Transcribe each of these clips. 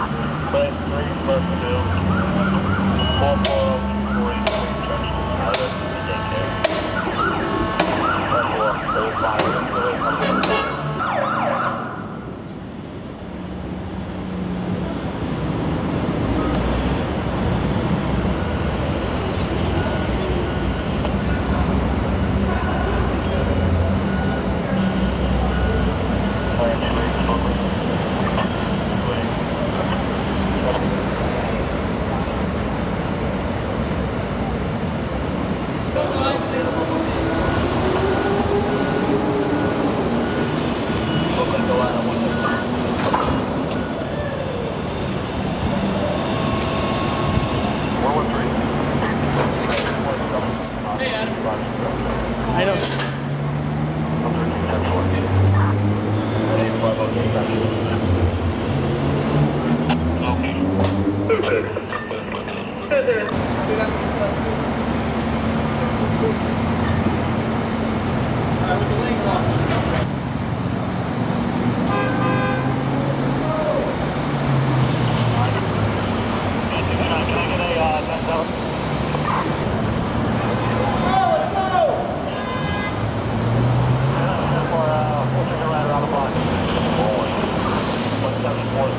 Claim 3, West Hill. 440, Junction, Carter, JK. 34, 35, 35, 35.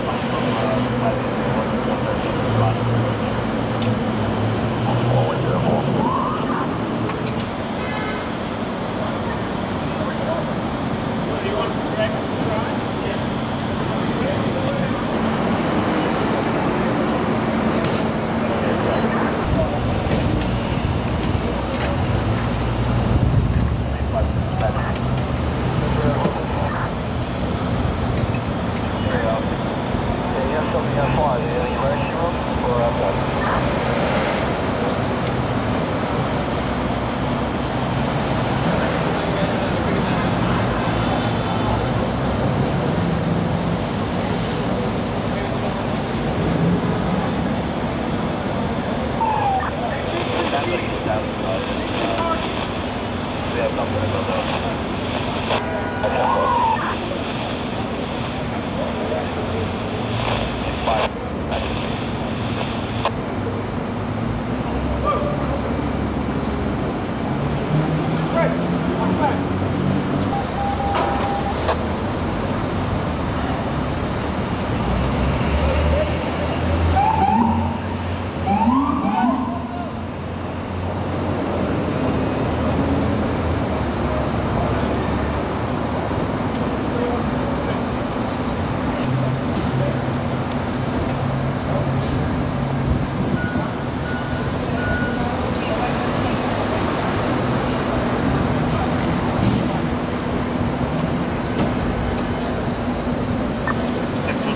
啊。Or outside.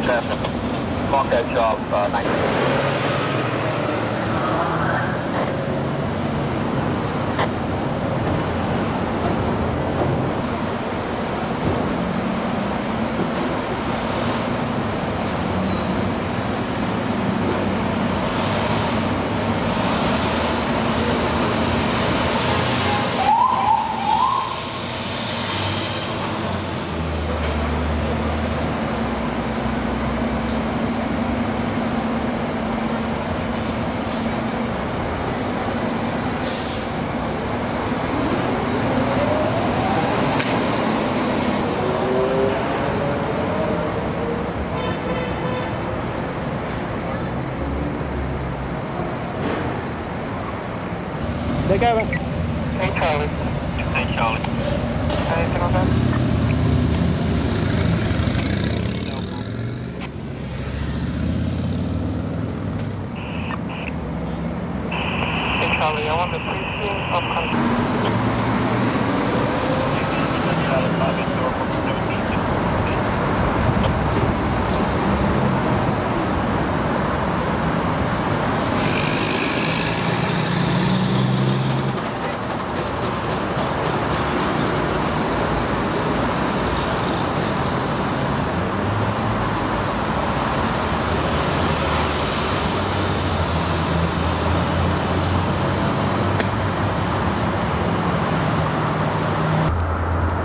Mark out job uh, 19. Take care, man. Hey, Charlie. Hey, Charlie. Anything on that? Hey, Charlie, I want the briefing of con-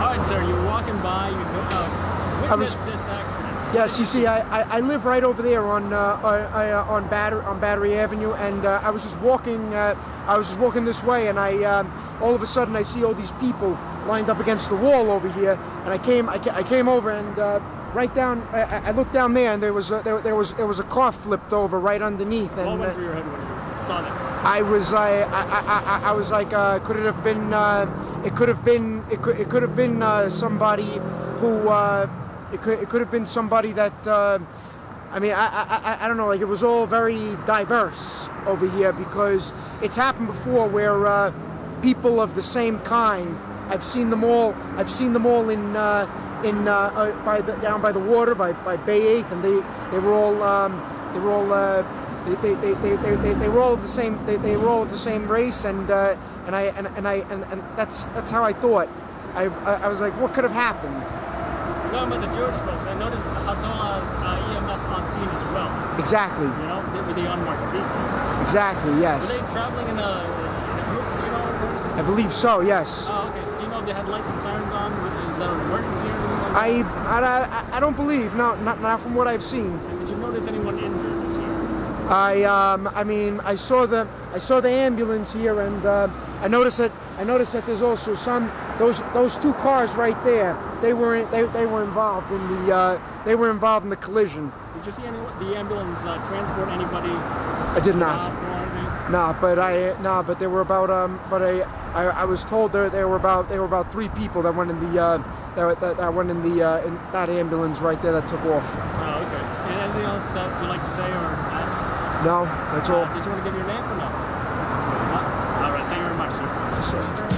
All right, sir. You're walking by. You go, uh, I was- this accident. Yes, you see, I, I, I live right over there on uh, on, uh, on Battery on Battery Avenue, and uh, I was just walking. Uh, I was just walking this way, and I um, all of a sudden I see all these people lined up against the wall over here, and I came I, ca- I came over and uh, right down. I, I- I looked down there, and there was a, there, there was there was a car flipped over right underneath, What and went uh, through your head when you saw that? I was I I, I, I- I was like uh, could it have been uh, it could have been it could it could have been uh, somebody who uh, it could it could have been somebody that uh, I mean I, I I- don't know like it was all very diverse over here because it's happened before where uh, people of the same kind I've seen them all I've seen them all in uh, in uh, uh, by the down by the water by, by Bay Eighth and they they were all um, they were all uh, they, they, they, they, they, they, were all of the same they, they were all of the same race and uh, and I and, and I and, and that's that's how I thought. I I was like what could have happened Talking about the Jewish folks, I noticed the Hatzola uh, EMS on scene as well. exactly You know, with the unmarked vehicles. exactly Were yes they traveling in a, in a group? You know? I believe so yes Oh, okay. Do you know if they had lights and sirens on? Is that an emergency or anything I. I, I don't believe no not, not from what I've seen And Did you notice anyone injured this year? I um, I mean I saw the I saw the ambulance here and uh, I noticed that I noticed that there's also some those those two cars right there they were they, they were involved in the uh, they were involved in the collision Did you see any the ambulance uh, transport anybody I did not hospital or anything? nah but I nah but there were about um but I I, I was told there there were about there were about three people that went in the uh, that, that, that went in the uh, in that ambulance right there that took off Oh, okay. And anything else that you'd like to say or add? no that's all Uh, did you want to give your name or no? no? All right. Thank you very much, sir. So-